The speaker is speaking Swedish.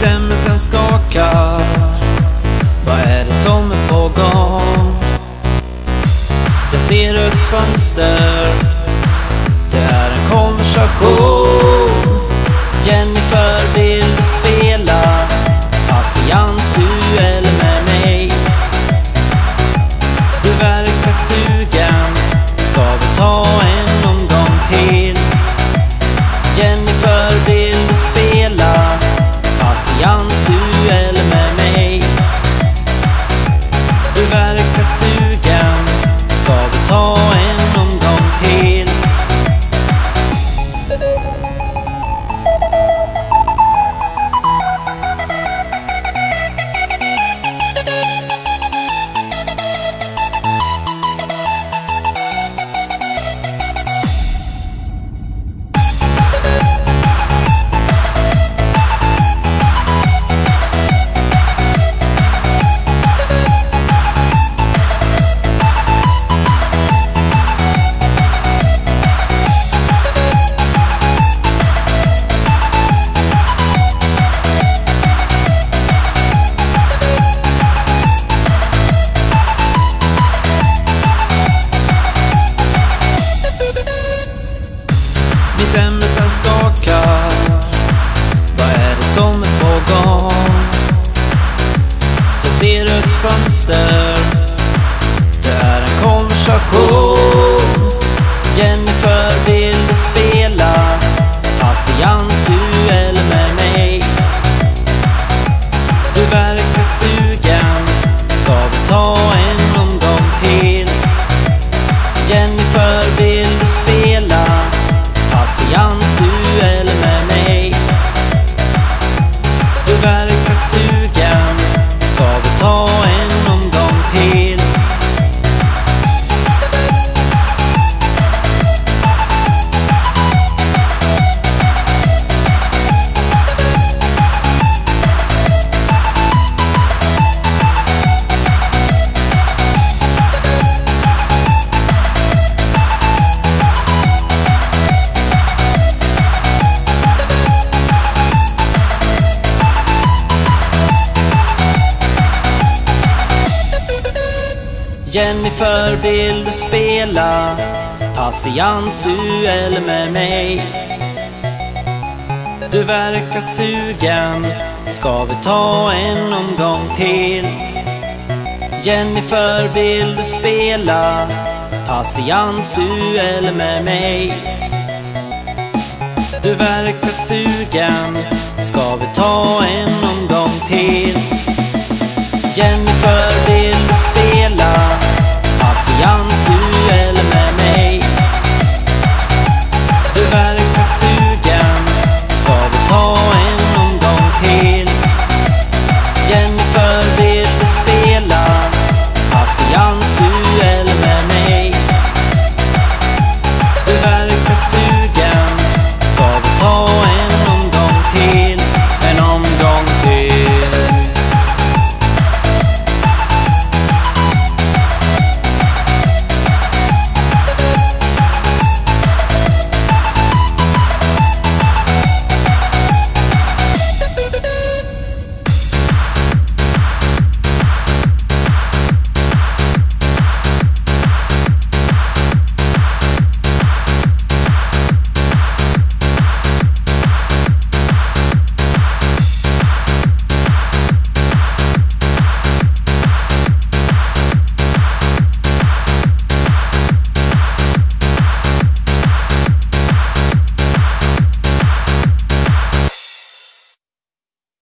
bestämmelsen skakar Vad är det som är på gång? Jag ser ett fönster Ska Mitt skakar Vad är det som är på gång? Jag ser ett fönster Det är en konversation Jennifer, vill du spela patiensduell med mig? Du verkar sugen Ska vi ta en omgång till? Jennifer, vill du spela patiensduell Jennifer, vill du spela patiensduell med mig? Du verkar sugen, ska vi ta en omgång till? Jennifer, vill du spela patiensduell med mig? Du verkar sugen, ska vi ta en